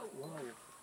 Whoa.